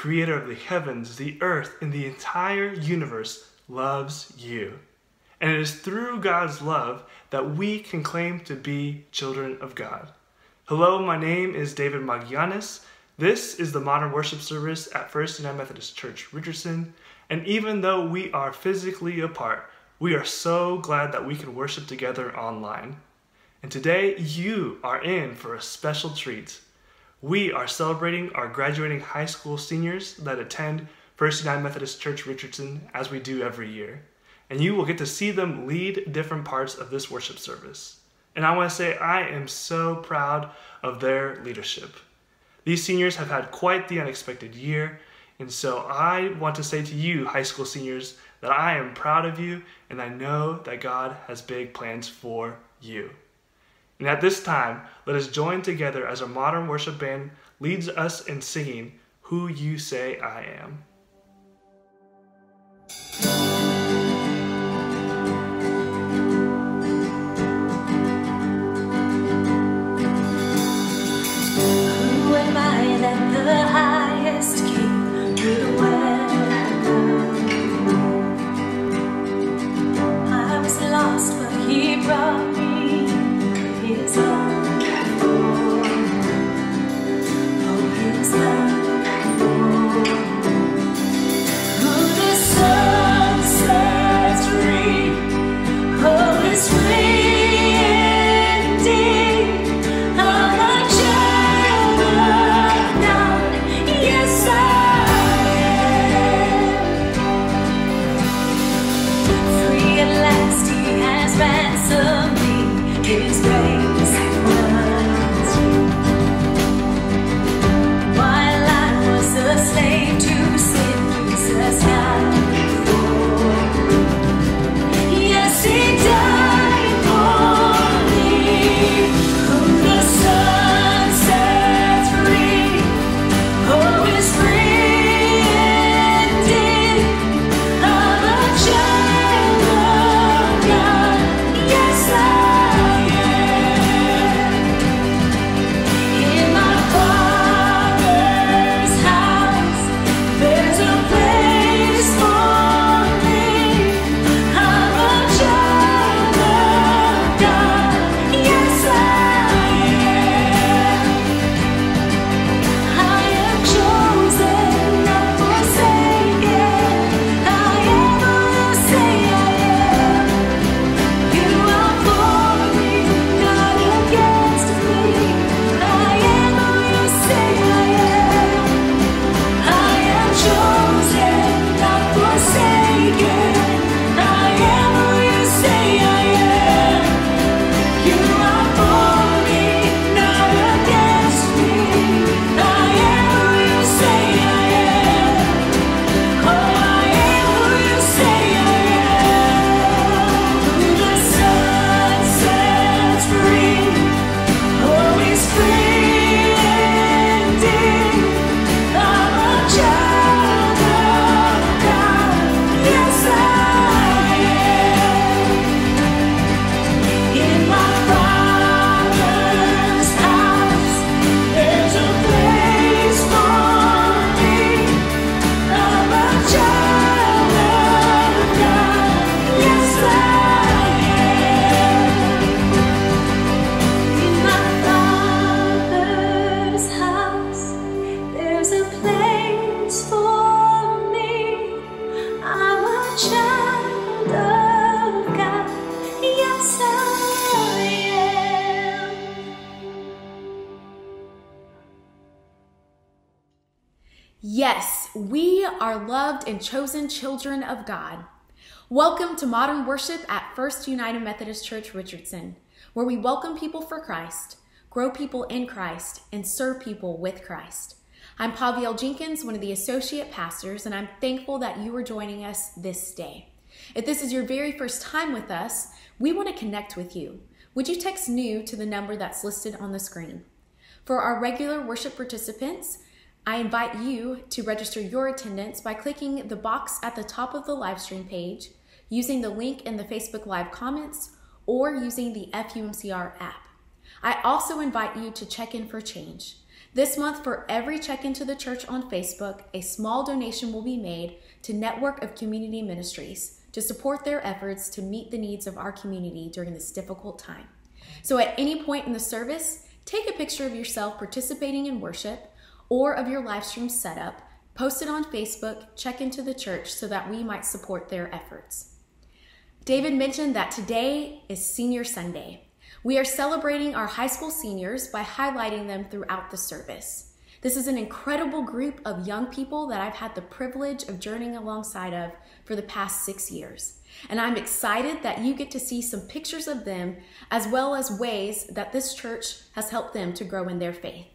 creator of the heavens, the earth, and the entire universe loves you. And it is through God's love that we can claim to be children of God. Hello, my name is David Magianis. This is the modern worship service at First United Methodist Church Richardson. And even though we are physically apart, we are so glad that we can worship together online. And today, you are in for a special treat. We are celebrating our graduating high school seniors that attend First United Methodist Church Richardson as we do every year. And you will get to see them lead different parts of this worship service. And I want to say I am so proud of their leadership. These seniors have had quite the unexpected year, and so I want to say to you, high school seniors, that I am proud of you and I know that God has big plans for you. And at this time, let us join together as our modern worship band leads us in singing Who You Say I Am. And chosen children of God. Welcome to modern worship at First United Methodist Church Richardson, where we welcome people for Christ, grow people in Christ, and serve people with Christ. I'm Paviel Jenkins, one of the associate pastors, and I'm thankful that you are joining us this day. If this is your very first time with us, we want to connect with you. Would you text new to the number that's listed on the screen? For our regular worship participants, I invite you to register your attendance by clicking the box at the top of the live stream page, using the link in the Facebook Live comments, or using the FUMCR app. I also invite you to check in for change. This month, for every check in to the church on Facebook, a small donation will be made to Network of Community Ministries to support their efforts to meet the needs of our community during this difficult time. So, at any point in the service, take a picture of yourself participating in worship or of your live stream setup, post it on Facebook, check into the church so that we might support their efforts. David mentioned that today is Senior Sunday. We are celebrating our high school seniors by highlighting them throughout the service. This is an incredible group of young people that I've had the privilege of journeying alongside of for the past six years. And I'm excited that you get to see some pictures of them as well as ways that this church has helped them to grow in their faith.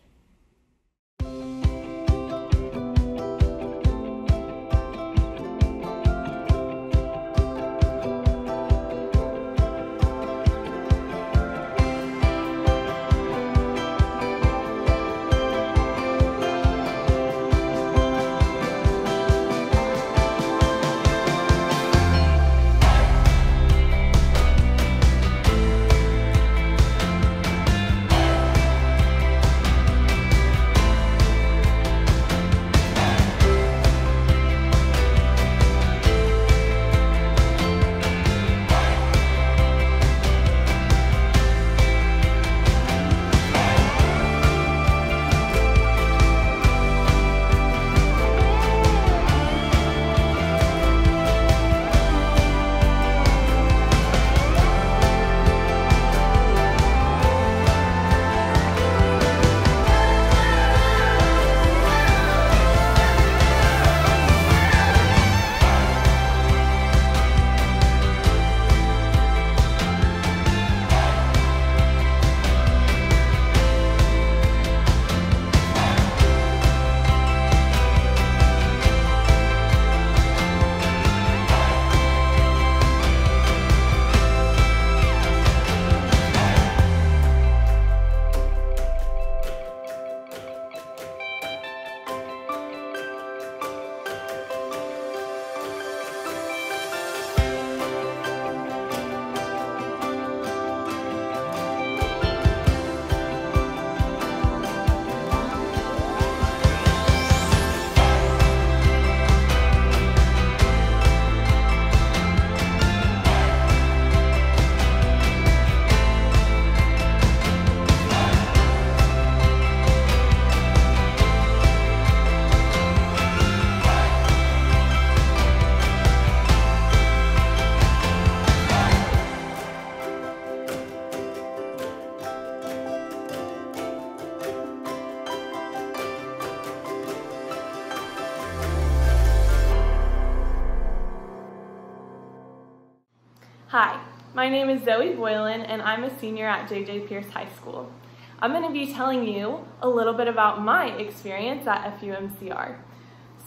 Zoe Boylan and I'm a senior at JJ Pearce High School. I'm going to be telling you a little bit about my experience at FUMCR.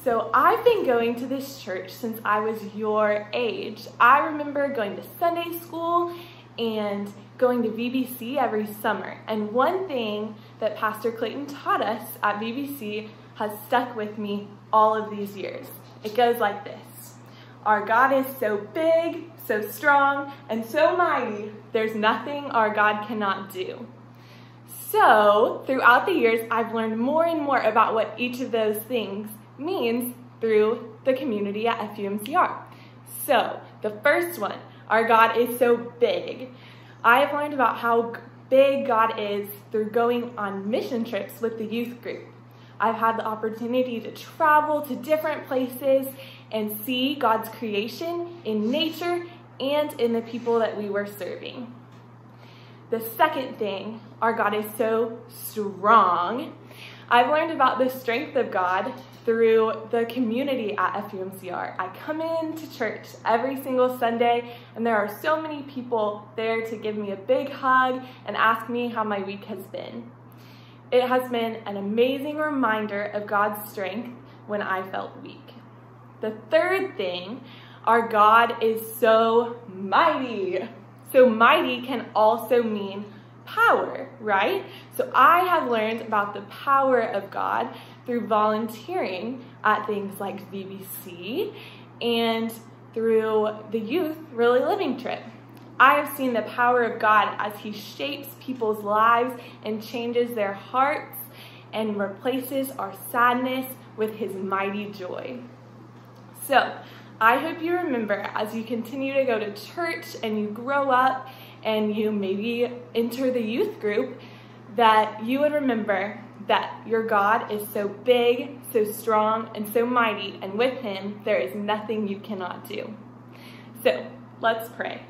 So I've been going to this church since I was your age. I remember going to Sunday school and going to VBS every summer. And one thing that Pastor Clayton taught us at VBS has stuck with me all of these years. It goes like this. Our God is so big, so strong, and so mighty, there's nothing our God cannot do. So, throughout the years, I've learned more and more about what each of those things means through the community at FUMCR. So, the first one, our God is so big. I have learned about how big God is through going on mission trips with the youth group. I've had the opportunity to travel to different places and see God's creation in nature and in the people that we were serving. The second thing, our God is so strong. I've learned about the strength of God through the community at FUMCR. I come into church every single Sunday, and there are so many people there to give me a big hug and ask me how my week has been. It has been an amazing reminder of God's strength when I felt weak. The third thing, our God is so mighty. So mighty can also mean power, right? So I have learned about the power of God through volunteering at things like VBS and through the youth really living trip. I have seen the power of God as he shapes people's lives and changes their hearts and replaces our sadness with his mighty joy. So, I hope you remember as you continue to go to church and you grow up and you maybe enter the youth group that you would remember that your God is so big, so strong, and so mighty, and with him there is nothing you cannot do. So, let's pray.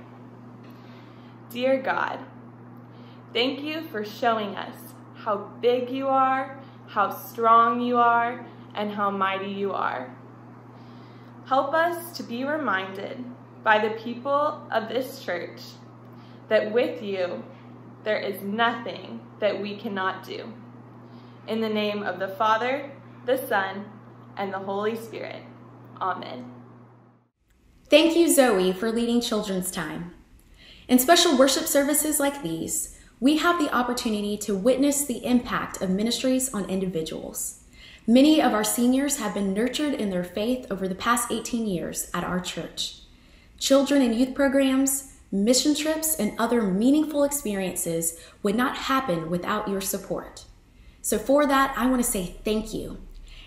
Dear God, thank you for showing us how big you are, how strong you are, and how mighty you are. Help us to be reminded by the people of this church that with you there is nothing that we cannot do. In the name of the Father, the Son, and the Holy Spirit. Amen. Thank you, Zoe, for leading Children's Time. In special worship services like these, we have the opportunity to witness the impact of ministries on individuals. Many of our seniors have been nurtured in their faith over the past 18 years at our church. Children and youth programs, mission trips, and other meaningful experiences would not happen without your support. So, for that, I want to say thank you.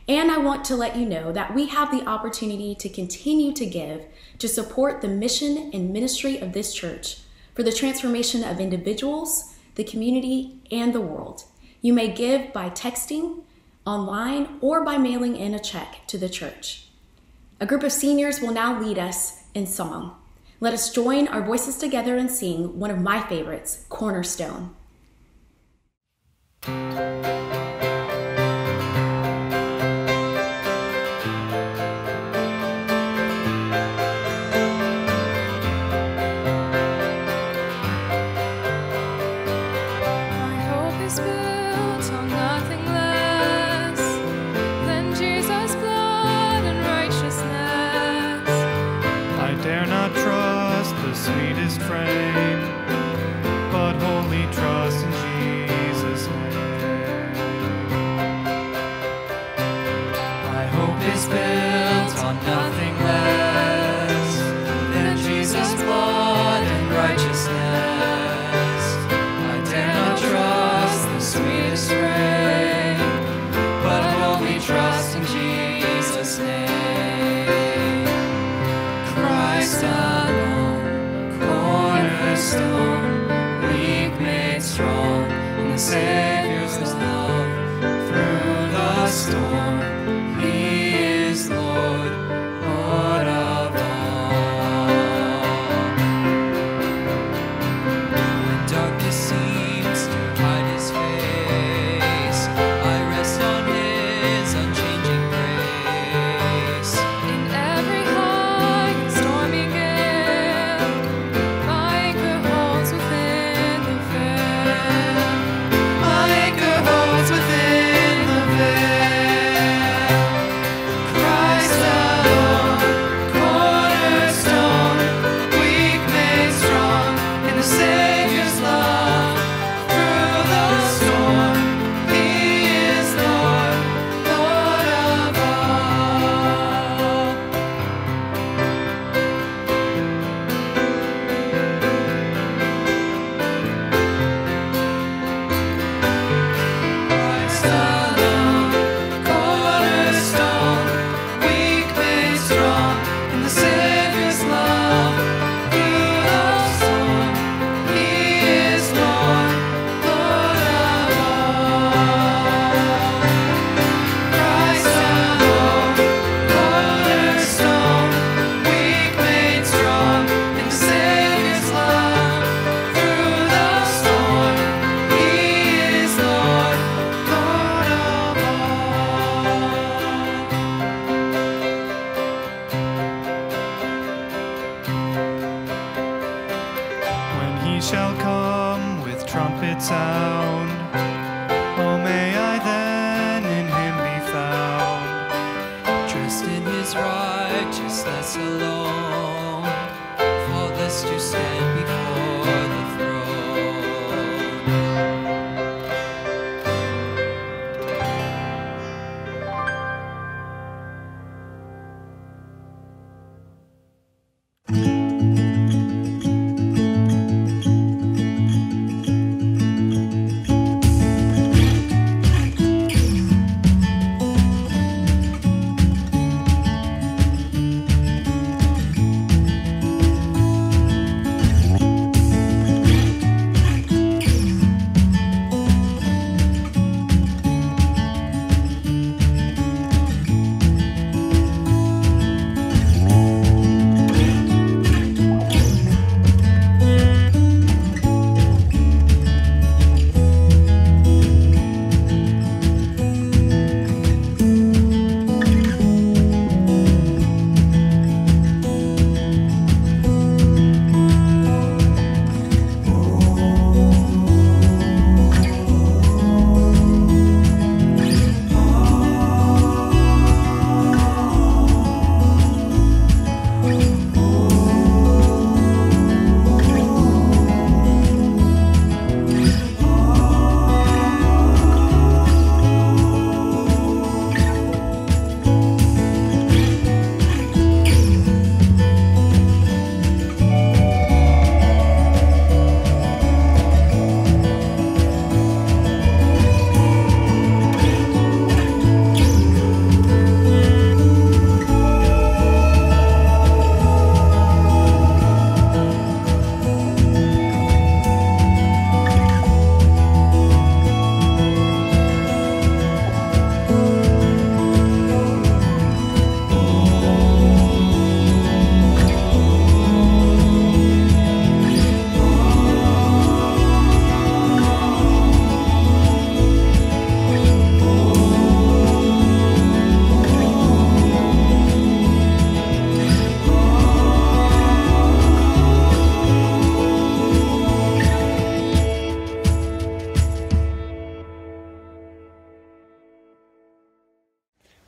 And I want to let you know that we have the opportunity to continue to give to support the mission and ministry of this church for the transformation of individuals, the community, and the world. You may give by texting, online, or by mailing in a check to the church. A group of seniors will now lead us in song. Let us join our voices together and sing one of my favorites, Cornerstone.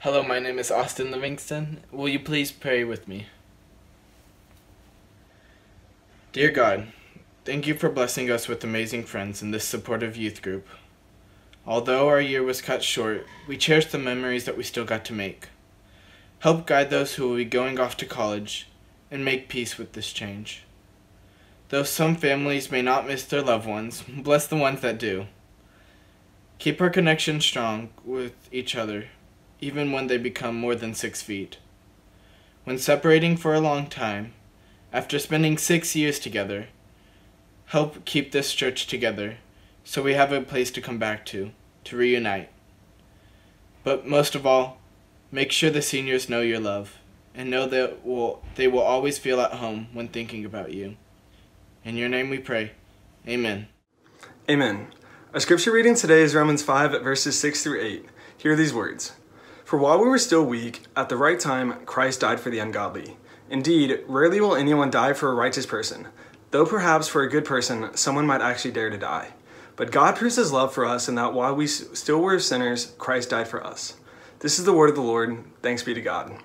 Hello, my name is Austin Livingston. Will you please pray with me? Dear God, thank you for blessing us with amazing friends in this supportive youth group. Although our year was cut short, we cherish the memories that we still got to make. Help guide those who will be going off to college and make peace with this change. Though some families may not miss their loved ones, bless the ones that do. Keep our connection strong with each other, even when they become more than six feet. When separating for a long time, after spending six years together, help keep this church together so we have a place to come back to, to reunite. But most of all, make sure the seniors know your love and know that will, they will always feel at home when thinking about you. In your name we pray. Amen. Amen. Our scripture reading today is Romans 5 at verses 6 through 8. Hear these words For while we were still weak, at the right time, Christ died for the ungodly. Indeed, rarely will anyone die for a righteous person, though perhaps for a good person, someone might actually dare to die. But God proves his love for us in that while we still were sinners, Christ died for us. This is the word of the Lord. Thanks be to God.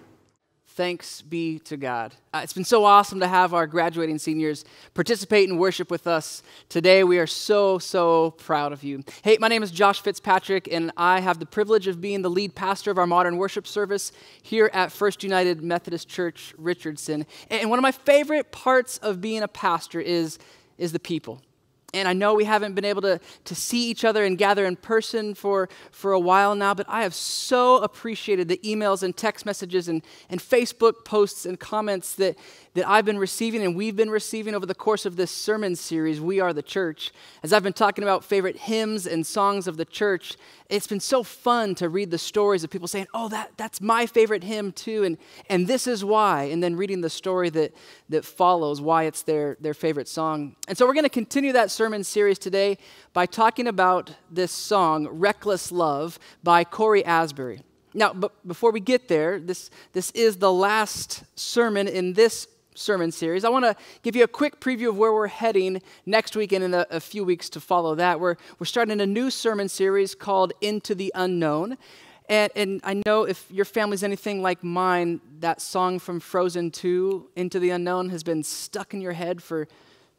Thanks be to God. Uh, it's been so awesome to have our graduating seniors participate in worship with us today. We are so, so proud of you. Hey, my name is Josh Fitzpatrick, and I have the privilege of being the lead pastor of our modern worship service here at First United Methodist Church, Richardson. And one of my favorite parts of being a pastor is, is the people. And I know we haven't been able to, to see each other and gather in person for, for a while now, but I have so appreciated the emails and text messages and, and Facebook posts and comments that, that I've been receiving and we've been receiving over the course of this sermon series, We Are the Church. As I've been talking about favorite hymns and songs of the church, it's been so fun to read the stories of people saying, Oh, that, that's my favorite hymn too, and, and this is why, and then reading the story that, that follows why it's their, their favorite song. And so we're going to continue that sermon series today by talking about this song, Reckless Love, by Cory Asbury. Now, but before we get there, this, this is the last sermon in this sermon series. I want to give you a quick preview of where we're heading next week and in a, a few weeks to follow that. We're, we're starting a new sermon series called Into the Unknown. And, and I know if your family's anything like mine, that song from Frozen 2, Into the Unknown, has been stuck in your head for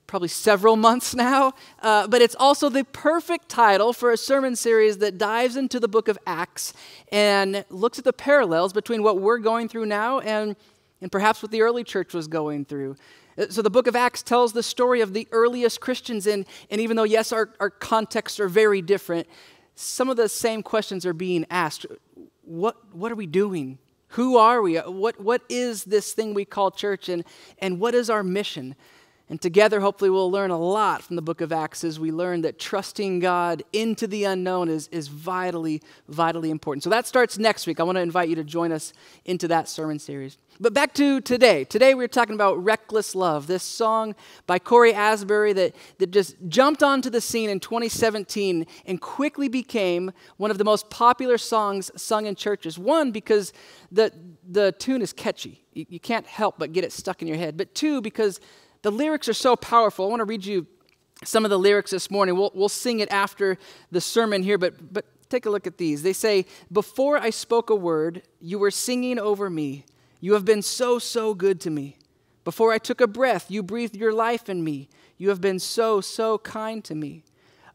probably several months now. Uh, but it's also the perfect title for a sermon series that dives into the book of Acts and looks at the parallels between what we're going through now and, and perhaps what the early church was going through. Uh, So the book of Acts tells the story of the earliest Christians, and, and even though, yes, our, our contexts are very different, some of the same questions are being asked. What, what are we doing? Who are we? What, what is this thing we call church, and, and what is our mission? And together, hopefully, we'll learn a lot from the book of Acts as we learn that trusting God into the unknown is, is vitally, vitally important. So that starts next week. I want to invite you to join us into that sermon series. But back to today. Today, we're talking about Reckless Love, this song by Cory Asbury that, that just jumped onto the scene in 2017 and quickly became one of the most popular songs sung in churches. One, because the, the tune is catchy, you, you can't help but get it stuck in your head. But two, because the lyrics are so powerful. I want to read you some of the lyrics this morning. We'll, we'll sing it after the sermon here, but, but take a look at these. They say, Before I spoke a word, you were singing over me. You have been so, so good to me. Before I took a breath, you breathed your life in me. You have been so, so kind to me.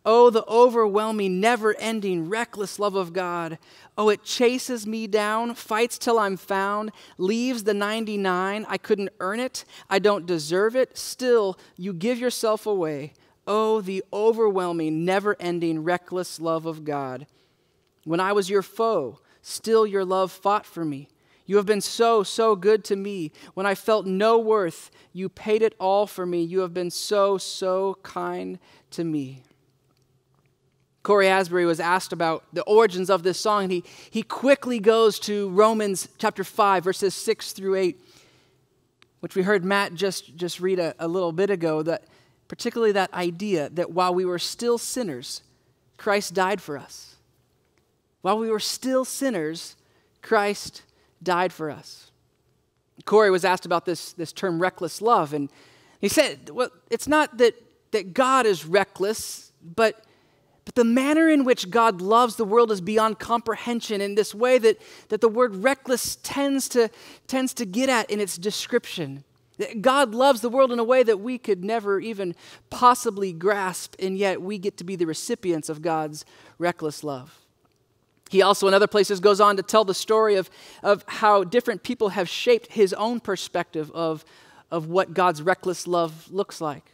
Oh, the overwhelming, never ending, reckless love of God. Oh, it chases me down, fights till I'm found, leaves the 99. I couldn't earn it, I don't deserve it. Still, you give yourself away. Oh, the overwhelming, never ending, reckless love of God. When I was your foe, still your love fought for me. You have been so, so good to me. When I felt no worth, you paid it all for me. You have been so, so kind to me. Cory Asbury was asked about the origins of this song, and he, he quickly goes to Romans chapter 5, verses 6 through 8, which we heard Matt just, just read a, a little bit ago, that particularly that idea that while we were still sinners, Christ died for us. While we were still sinners, Christ died for us. Cory was asked about this, this term reckless love, and he said, well, it's not that, that God is reckless, but But the manner in which God loves the world is beyond comprehension in this way that, that the word reckless tends to, tends to get at in its description. God loves the world in a way that we could never even possibly grasp, and yet we get to be the recipients of God's reckless love. He also, in other places, goes on to tell the story of, of how different people have shaped his own perspective of, of what God's reckless love looks like.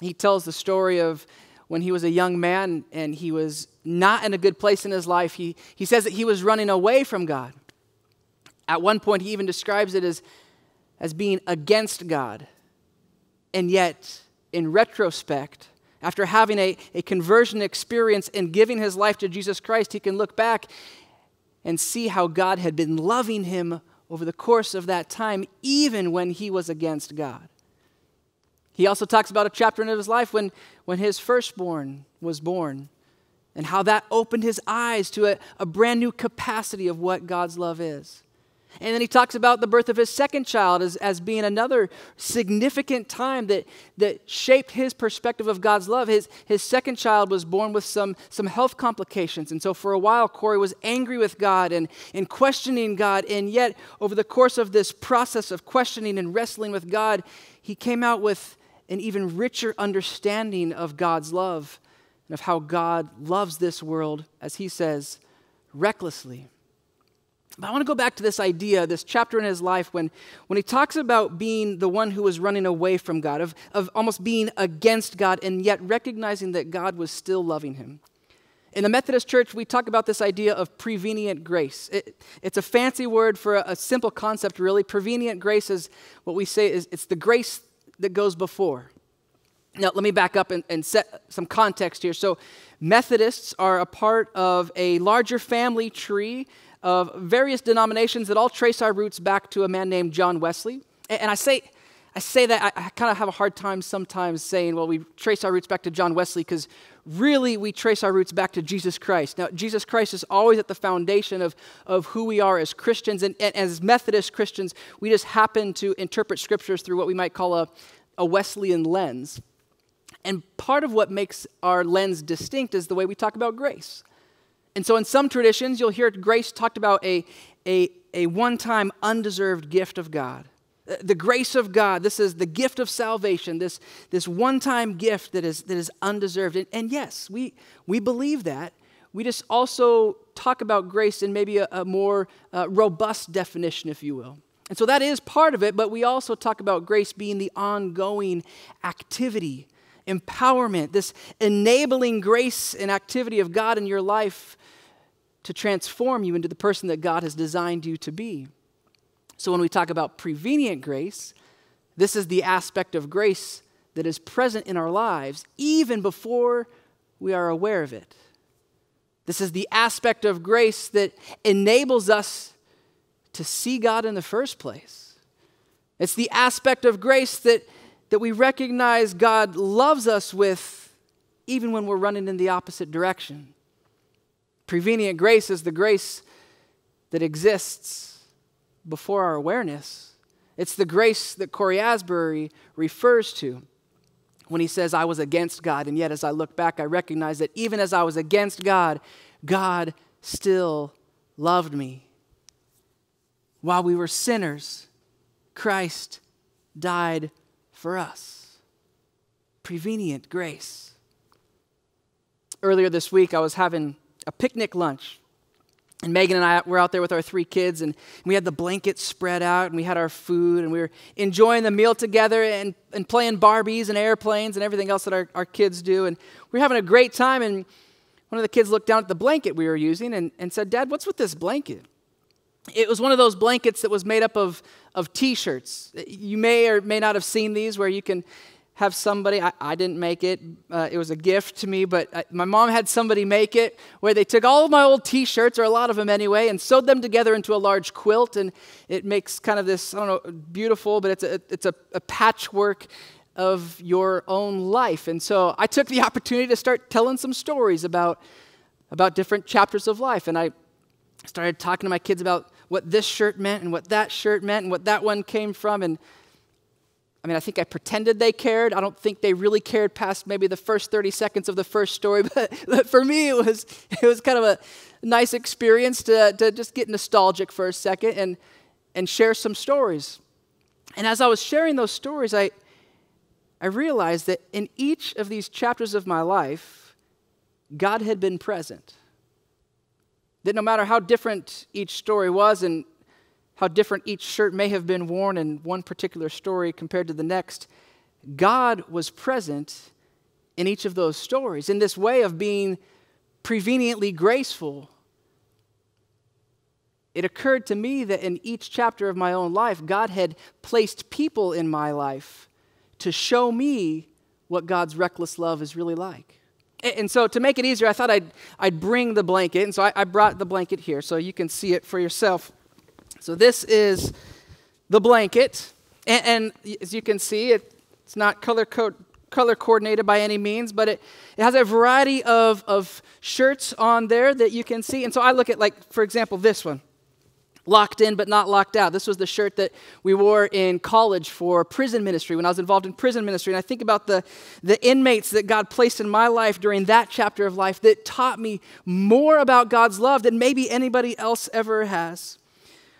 He tells the story of when he was a young man and he was not in a good place in his life. He, he says that he was running away from God. At one point, he even describes it as, as being against God. And yet, in retrospect, after having a, a conversion experience and giving his life to Jesus Christ, he can look back and see how God had been loving him over the course of that time, even when he was against God. He also talks about a chapter in his life when, when his firstborn was born and how that opened his eyes to a, a brand new capacity of what God's love is. And then he talks about the birth of his second child as, as being another significant time that, that shaped his perspective of God's love. His, his second child was born with some, some health complications. And so for a while, Cory was angry with God and, and questioning God. And yet, over the course of this process of questioning and wrestling with God, he came out with an even richer understanding of God's love and of how God loves this world, as he says, recklessly. But I want to go back to this idea, this chapter in his life, when, when he talks about being the one who was running away from God, of, of almost being against God, and yet recognizing that God was still loving him. In the Methodist Church, we talk about this idea of prevenient grace. It, it's a fancy word for a, a simple concept, really. Prevenient grace is what we say is it's the grace that goes before. Now, let me back up and, and, set some context here. So, Methodists are a part of a larger family tree of various denominations that all trace our roots back to a man named John Wesley. And, and I say, I say that I, I kind of have a hard time sometimes saying, well, we trace our roots back to John Wesley because really we trace our roots back to Jesus Christ. Now, Jesus Christ is always at the foundation of, of who we are as Christians. And, and as Methodist Christians, we just happen to interpret scriptures through what we might call a, a Wesleyan lens. And part of what makes our lens distinct is the way we talk about grace. And so, in some traditions, you'll hear grace talked about a, a, a one time undeserved gift of God. The grace of God, this is the gift of salvation, this, this one time gift that is, that is undeserved. And, and, yes, we, we believe that. We just also talk about grace in maybe a, a more uh, robust definition, if you will. And so that is part of it, but we also talk about grace being the ongoing activity empowerment, this enabling grace and activity of God in your life to transform you into the person that God has designed you to be. So when we talk about prevenient grace, this is the aspect of grace that is present in our lives even before we are aware of it. This is the aspect of grace that enables us to see God in the first place. It's the aspect of grace that that we recognize God loves us with even when we're running in the opposite direction. Prevenient grace is the grace that exists before our awareness. It's the grace that Cory Asbury refers to when he says, I was against God, and yet as I look back, I recognize that even as I was against God, God still loved me. While we were sinners, Christ died for us. Prevenient grace. Earlier this week, I was having a picnic lunch. And Megan and I were out there with our three kids, and we had the blankets spread out, and we had our food, and we were enjoying the meal together and, and playing Barbies and airplanes and everything else that our, our kids do. And we were having a great time, and one of the kids looked down at the blanket we were using and, and said, Dad, what's with this blanket? It was one of those blankets that was made up of, of t shirts. You may or may not have seen these where you can have somebody, I, I didn't make it, uh, it was a gift to me, but I, my mom had somebody make it where they took all of my old t shirts, or a lot of them anyway, and sewed them together into a large quilt. And it makes kind of this, I don't know, beautiful, but it's a, it's a, a patchwork of your own life. And so I took the opportunity to start telling some stories about, about different chapters of life. And I started talking to my kids about what this shirt meant and what that shirt meant and what that one came from. And I mean, I think I pretended they cared. I don't think they really cared past maybe the first 30 seconds of the first story, but, for me, it was, it was kind of a nice experience to, to just get nostalgic for a second and, and share some stories. And as I was sharing those stories, I, I realized that in each of these chapters of my life, God had been present. That no matter how different each story was and how different each shirt may have been worn in one particular story compared to the next, God was present in each of those stories in this way of being preveniently graceful. It occurred to me that in each chapter of my own life, God had placed people in my life to show me what God's reckless love is really like. And so, to make it easier, I thought I'd, I'd bring the blanket. And so, I, I brought the blanket here so you can see it for yourself. So, this is the blanket. And, and as you can see, it, it's not color, co- color coordinated by any means, but it, it has a variety of, of shirts on there that you can see. And so, I look at, like, for example, this one locked in but not locked out. This was the shirt that we wore in college for prison ministry when I was involved in prison ministry. And I think about the, the inmates that God placed in my life during that chapter of life that taught me more about God's love than maybe anybody else ever has.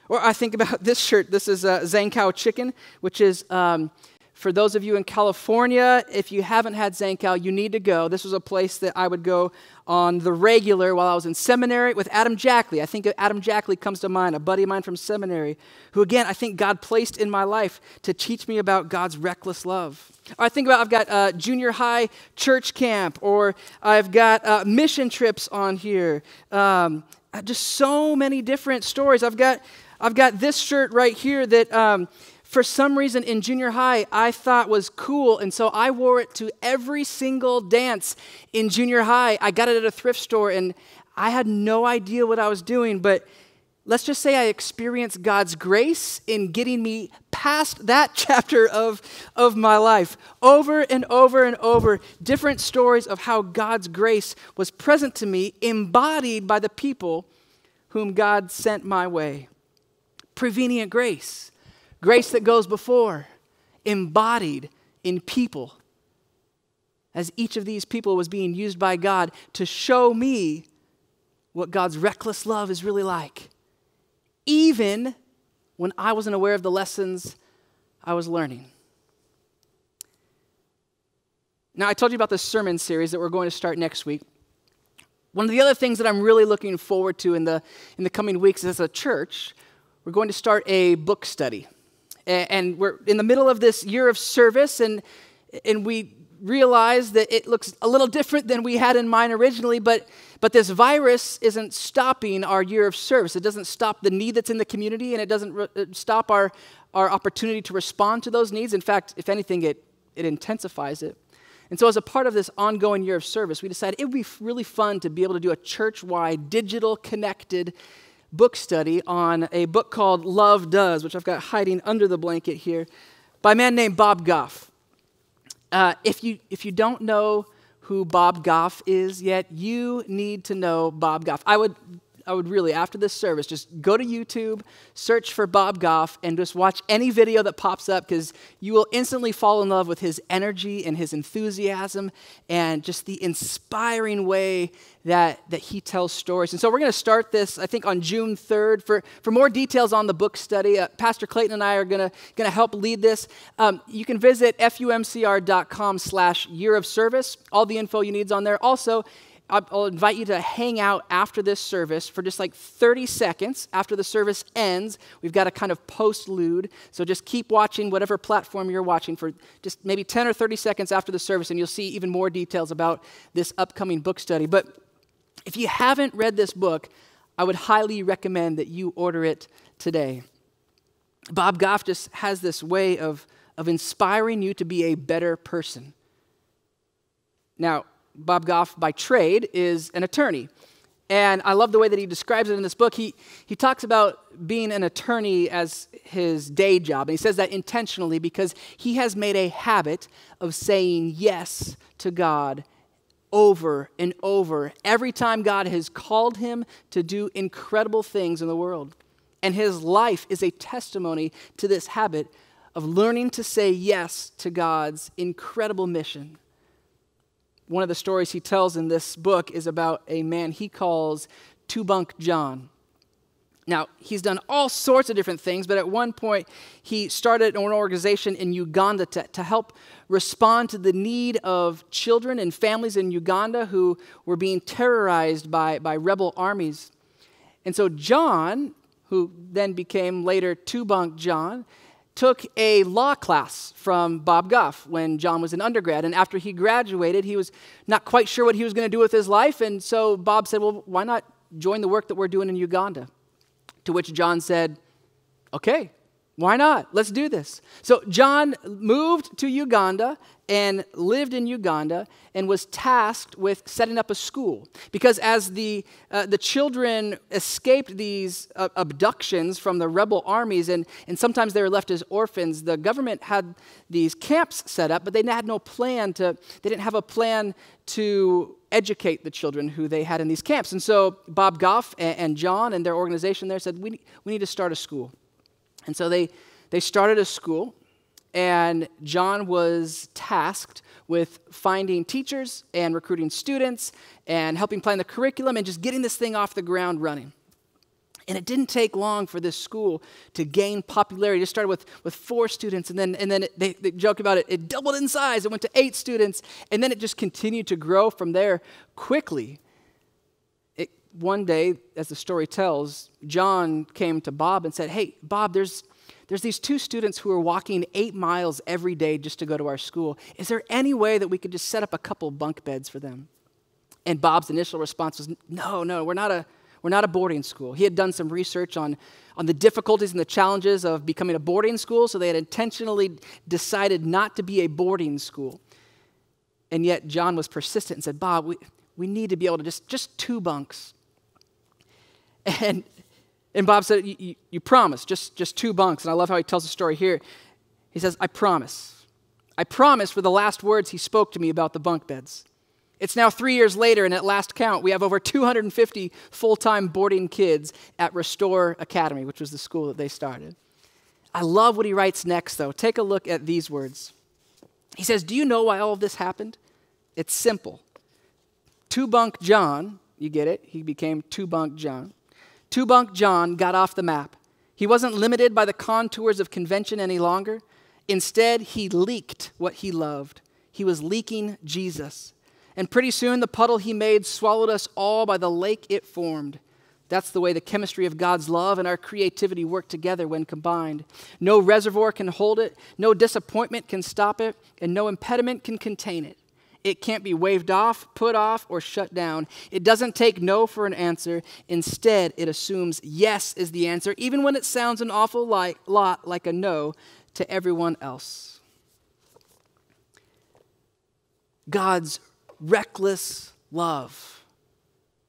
Or I think about this shirt. This is uh, Zankou Chicken, which is. Um, for those of you in California, if you haven't had Zankou, you need to go. This was a place that I would go on the regular while I was in seminary with Adam Jackley. I think Adam Jackley comes to mind, a buddy of mine from seminary, who, again, I think God placed in my life to teach me about God's reckless love. Or I think about I've got uh, junior high church camp, or I've got uh, mission trips on here. Um, just so many different stories. I've got, I've got this shirt right here that. Um, for some reason in junior high I thought was cool, and so I wore it to every single dance in junior high. I got it at a thrift store, and I had no idea what I was doing, but let's just say I experienced God's grace in getting me past that chapter of, of my life. Over and over and over, different stories of how God's grace was present to me, embodied by the people whom God sent my way. Prevenient grace grace that goes before, embodied in people. As each of these people was being used by God to show me what God's reckless love is really like, even when I wasn't aware of the lessons I was learning. Now, I told you about this sermon series that we're going to start next week. One of the other things that I'm really looking forward to in the, in the coming weeks as a church, we're going to start a book study. And we're in the middle of this year of service and and we realize that it looks a little different than we had in mind originally but but this virus isn't stopping our year of service. It doesn't stop the need that's in the community and it doesn't re- uh, stop our our opportunity to respond to those needs. In fact if anything it it intensifies it. And so as a part of this ongoing year of service we decided it would be really fun to be able to do a church-wide digital connected book study on a book called Love Does, which I've got hiding under the blanket here, by a man named Bob Goff. Uh, if, you, if you don't know who Bob Goff is yet, you need to know Bob Goff. I would, I would really, after this service, just go to YouTube, search for Bob Goff, and just watch any video that pops up because you will instantly fall in love with his energy and his enthusiasm and just the inspiring way that, that he tells stories. And so we're going to start this, I think, on June 3rd. For, for more details on the book study, uh, Pastor Clayton and I are going to help lead this. Um, you can visit fumcr.com slash year of service. All the info you need is on there. Also, I'll invite you to hang out after this service for just like 30 seconds. After the service ends, we've got a kind of postlude. So just keep watching whatever platform you're watching for just maybe 10 or 30 seconds after the service, and you'll see even more details about this upcoming book study. But if you haven't read this book, I would highly recommend that you order it today. Bob Goff just has this way of, of inspiring you to be a better person. Now, Bob Goff, by trade, is an attorney. And I love the way that he describes it in this book. He, he talks about being an attorney as his day job. And he says that intentionally because he has made a habit of saying yes to God over and over every time God has called him to do incredible things in the world. And his life is a testimony to this habit of learning to say yes to God's incredible mission. One of the stories he tells in this book is about a man he calls Two Bunk John. Now, he's done all sorts of different things, but at one point, he started an organization in Uganda to, to help respond to the need of children and families in Uganda who were being terrorized by, by rebel armies. And so, John, who then became later Two Bunk John, took a law class from Bob Goff when John was an undergrad. And after he graduated, he was not quite sure what he was going to do with his life. And so Bob said, Well, why not join the work that we're doing in Uganda? To which John said, Okay, why not? Let's do this. So John moved to Uganda and lived in Uganda and was tasked with setting up a school. Because as the, uh, the children escaped these uh, abductions from the rebel armies, and, and sometimes they were left as orphans, the government had these camps set up, but they had no plan to, they didn't have a plan to educate the children who they had in these camps. And so Bob Goff and, and John and their organization there said, we, we need to start a school. And so they, they started a school, and John was tasked with finding teachers and recruiting students and helping plan the curriculum and just getting this thing off the ground running. And it didn't take long for this school to gain popularity. It started with, with four students, and then, and then it, they, they joke about it. It doubled in size. It went to eight students, and then it just continued to grow from there quickly. It, one day, as the story tells, John came to Bob and said, Hey, Bob, there's, there's these two students who are walking eight miles every day just to go to our school. Is there any way that we could just set up a couple bunk beds for them? And Bob's initial response was, No, no, we're not a, we're not a boarding school. He had done some research on, on the difficulties and the challenges of becoming a boarding school, so they had intentionally decided not to be a boarding school. And yet John was persistent and said, Bob, we, we need to be able to just, just two bunks. And, and Bob said, you, promise, just, just two bunks. And I love how he tells the story here. He says, I promise. I promise were the last words he spoke to me about the bunk beds. It's now three years later, and at last count, we have over 250 full time boarding kids at Restore Academy, which was the school that they started. I love what he writes next, though. Take a look at these words. He says, Do you know why all of this happened? It's simple. Two Bunk John, you get it? He became Two Bunk John. Two Bunk John got off the map. He wasn't limited by the contours of convention any longer. Instead, he leaked what he loved. He was leaking Jesus. And pretty soon, the puddle he made swallowed us all by the lake it formed. That's the way the chemistry of God's love and our creativity work together when combined. No reservoir can hold it, no disappointment can stop it, and no impediment can contain it. It can't be waved off, put off, or shut down. It doesn't take no for an answer. Instead, it assumes yes is the answer, even when it sounds an awful like, lot like a no to everyone else. God's reckless love.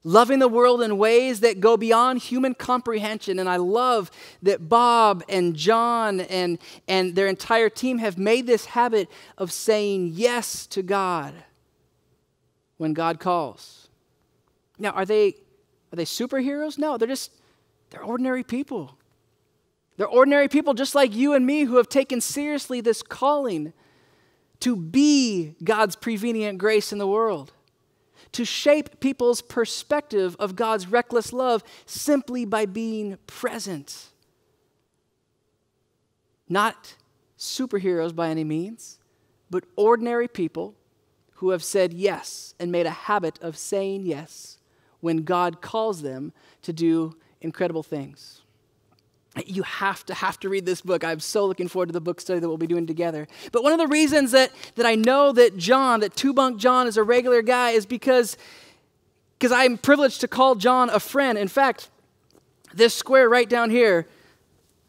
Loving the world in ways that go beyond human comprehension. And I love that Bob and John and, and their entire team have made this habit of saying yes to God when God calls. Now, are they, are they superheroes? No, they're just, they're ordinary people. They're ordinary people just like you and me who have taken seriously this calling to be God's prevenient grace in the world, to shape people's perspective of God's reckless love simply by being present. Not superheroes by any means, but ordinary people who have said yes and made a habit of saying yes when God calls them to do incredible things. You have to have to read this book. I'm so looking forward to the book study that we'll be doing together. But one of the reasons that, that I know that John, that Two Bunk John is a regular guy is because because I'm privileged to call John a friend. In fact, this square right down here,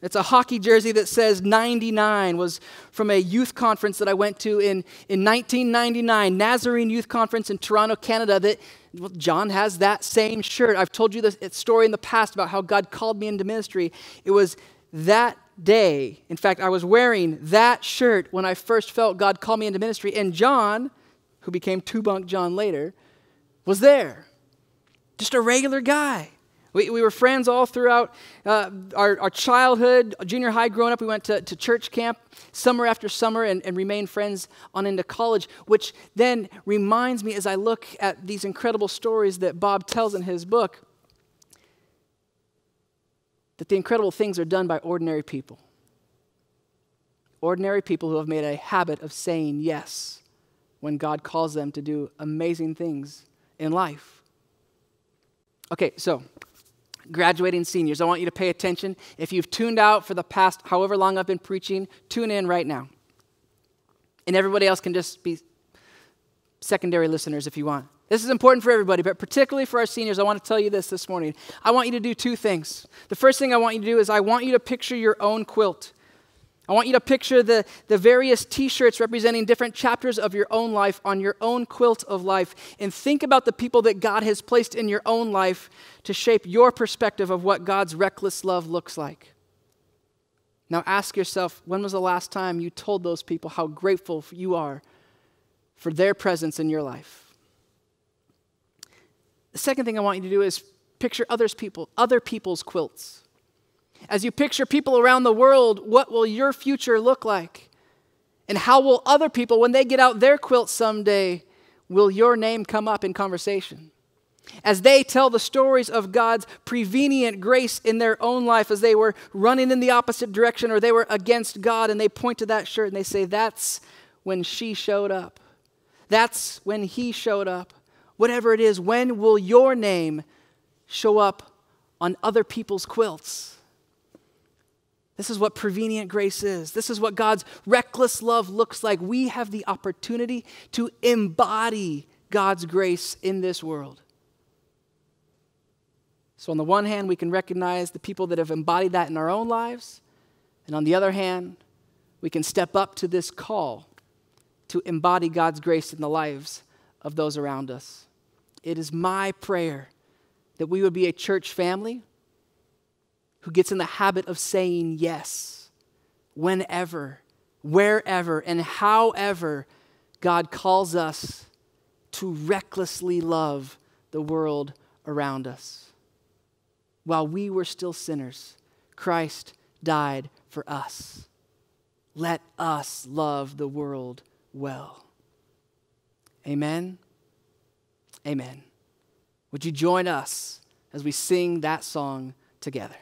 it's a hockey jersey that says 99, was from a youth conference that I went to in, in 1999, Nazarene Youth Conference in Toronto, Canada, that well, John has that same shirt. I've told you this story in the past about how God called me into ministry. It was that day. In fact, I was wearing that shirt when I first felt God call me into ministry. And John, who became Two Bunk John later, was there. Just a regular guy, We, we were friends all throughout uh, our, our childhood, junior high, growing up. We went to, to church camp summer after summer and, and remained friends on into college, which then reminds me as I look at these incredible stories that Bob tells in his book that the incredible things are done by ordinary people. Ordinary people who have made a habit of saying yes when God calls them to do amazing things in life. Okay, so graduating seniors, I want you to pay attention. If you've tuned out for the past however long I've been preaching, tune in right now. And everybody else can just be secondary listeners if you want. This is important for everybody, but particularly for our seniors, I want to tell you this this morning. I want you to do two things. The first thing I want you to do is I want you to picture your own quilt. I want you to picture the, the various t shirts representing different chapters of your own life on your own quilt of life. And think about the people that God has placed in your own life to shape your perspective of what God's reckless love looks like. Now ask yourself when was the last time you told those people how grateful you are for their presence in your life? The second thing I want you to do is picture others people, other people's quilts. As you picture people around the world, what will your future look like? And how will other people, when they get out their quilts someday, will your name come up in conversation? As they tell the stories of God's prevenient grace in their own life, as they were running in the opposite direction or they were against God, and they point to that shirt and they say, That's when she showed up. That's when he showed up. Whatever it is, when will your name show up on other people's quilts? This is what prevenient grace is. This is what God's reckless love looks like. We have the opportunity to embody God's grace in this world. So, on the one hand, we can recognize the people that have embodied that in our own lives. And on the other hand, we can step up to this call to embody God's grace in the lives of those around us. It is my prayer that we would be a church family who gets in the habit of saying yes whenever, wherever, and however God calls us to recklessly love the world around us. While we were still sinners, Christ died for us. Let us love the world well. Amen. Amen. Would you join us as we sing that song together?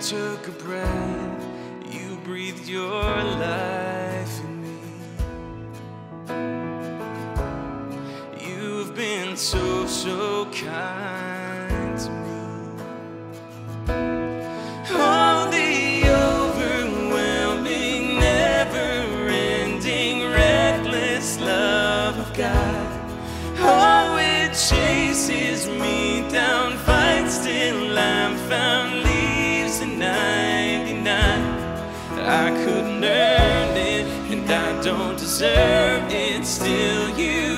Took a breath, you breathed your life in me. You have been so, so kind it. Still, you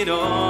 it all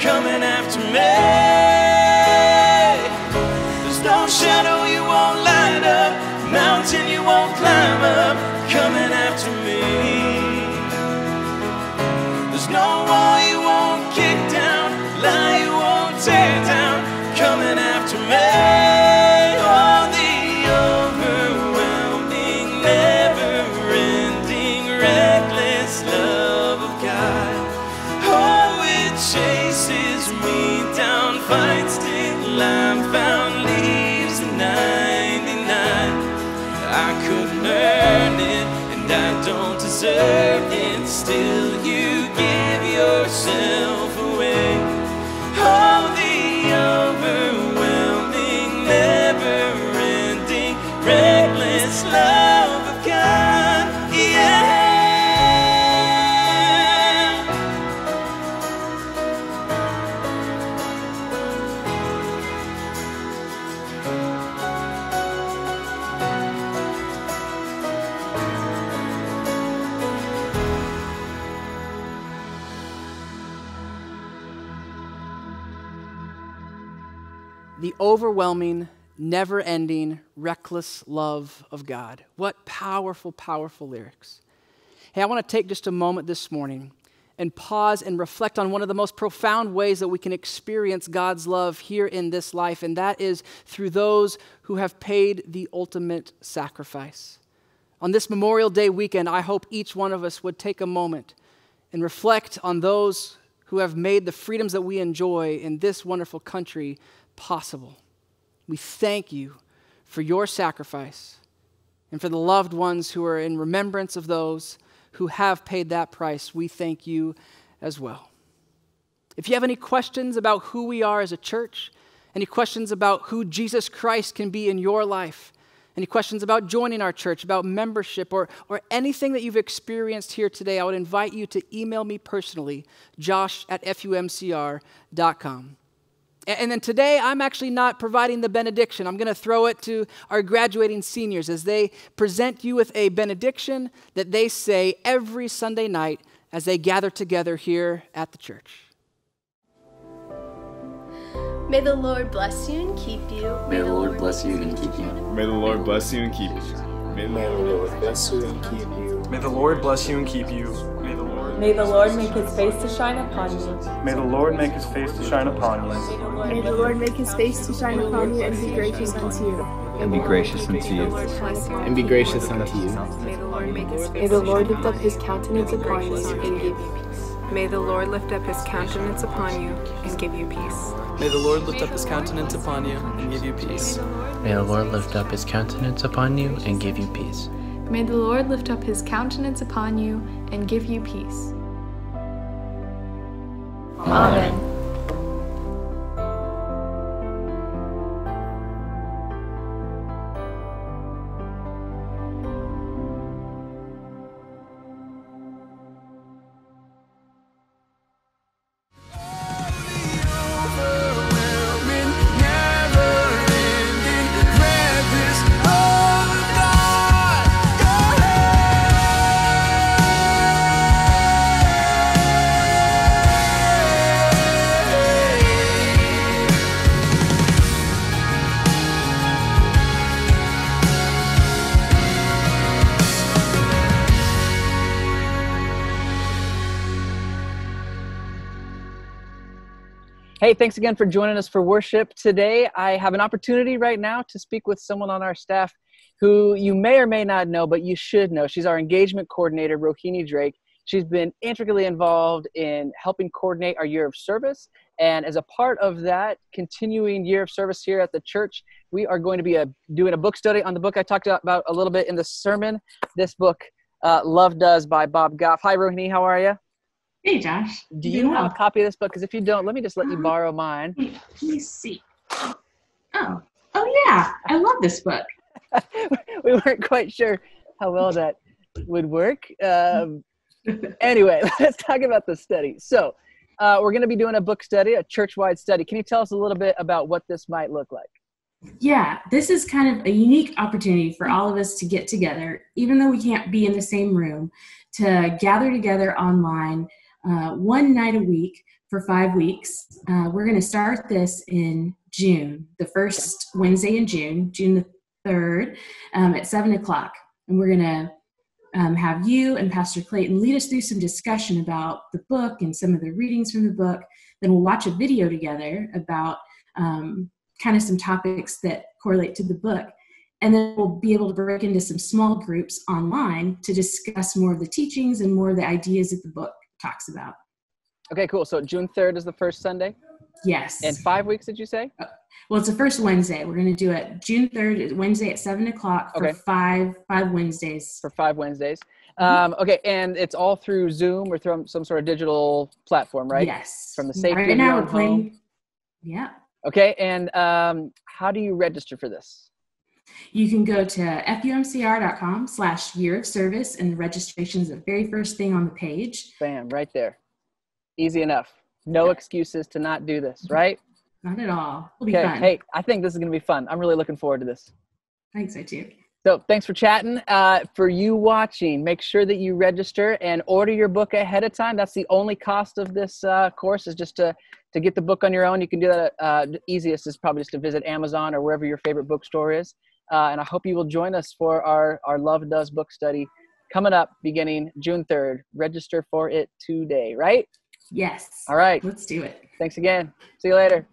coming after me. There's no shadow you won't light up, mountain you won't climb up, coming after me. Don't overwhelming, never ending, reckless love of God. What powerful, powerful lyrics. Hey, I want to take just a moment this morning and pause and reflect on one of the most profound ways that we can experience God's love here in this life, and that is through those who have paid the ultimate sacrifice. On this Memorial Day weekend, I hope each one of us would take a moment and reflect on those who have made the freedoms that we enjoy in this wonderful country possible. We thank you for your sacrifice and for the loved ones who are in remembrance of those who have paid that price. We thank you as well. If you have any questions about who we are as a church, any questions about who Jesus Christ can be in your life, any questions about joining our church, about membership, or, or anything that you've experienced here today, I would invite you to email me personally, josh at fumcr.com. And then today, I'm actually not providing the benediction. I'm going to throw it to our graduating seniors as they present you with a benediction that they say every Sunday night as they gather together here at the church. May the Lord bless you and keep you. May the Lord bless you and keep you. May the Lord bless you and keep you. May the Lord bless you and keep you. May the Lord bless you and keep you. May the Lord May the Lord make his face to shine upon you. May the Lord make his face to shine upon you. May the Lord make his face to shine upon you and be gracious unto you. And be gracious unto you. And be gracious unto you. May the Lord make his May the Lord lift up his countenance upon you and give you peace. May the Lord lift up his countenance upon you and give you peace. May the Lord lift up his countenance upon you and give you peace. May the Lord lift up his countenance upon you and give you peace. May the Lord lift up his countenance upon you and give you peace. Amen. Thanks again for joining us for worship today. I have an opportunity right now to speak with someone on our staff who you may or may not know, but you should know. She's our engagement coordinator, Rohini Drake. She's been intricately involved in helping coordinate our year of service. And as a part of that continuing year of service here at the church, we are going to be a, doing a book study on the book I talked about a little bit in the sermon. This book, uh, Love Does by Bob Goff. Hi, Rohini. How are you? Hey, Josh. Do you have a copy of this book? Because if you don't, let me just let you borrow mine. Let me see. Oh, oh yeah, I love this book. we weren't quite sure how well that would work. Um, anyway, let's talk about the study. So, uh, we're going to be doing a book study, a church-wide study. Can you tell us a little bit about what this might look like? Yeah, this is kind of a unique opportunity for all of us to get together, even though we can't be in the same room, to gather together online uh, one night a week for five weeks. Uh, we're going to start this in June, the first Wednesday in June, June the 3rd, um, at 7 o'clock. And we're going to um, have you and Pastor Clayton lead us through some discussion about the book and some of the readings from the book. Then we'll watch a video together about um, kind of some topics that correlate to the book. And then we'll be able to break into some small groups online to discuss more of the teachings and more of the ideas of the book talks about. Okay, cool. So June 3rd is the first Sunday? Yes. And five weeks, did you say? Well, it's the first Wednesday. We're going to do it June 3rd, Wednesday at 7 o'clock for Okay. five five Wednesdays. For five Wednesdays. Um, okay, and it's all through Zoom or through some sort of digital platform, right? Yes. From the safety right now we're playing. home. Yeah. Okay, and um, how do you register for this? You can go to fumcr.com slash year of service and the registration is the very first thing on the page. Bam, right there. Easy enough. No excuses to not do this, right? Not at all. It'll be Okay, fun. hey, I think this is going to be fun. I'm really looking forward to this. Thanks, I do. So thanks for chatting. Uh, for you watching, make sure that you register and order your book ahead of time. That's the only cost of this uh, course is just to to get the book on your own. You can do that. Uh, easiest is probably just to visit Amazon or wherever your favorite bookstore is. Uh, and I hope you will join us for our our Love Does book study coming up beginning June 3rd. Register for it today, right? Yes. All right. Let's do it. Thanks again. See you later.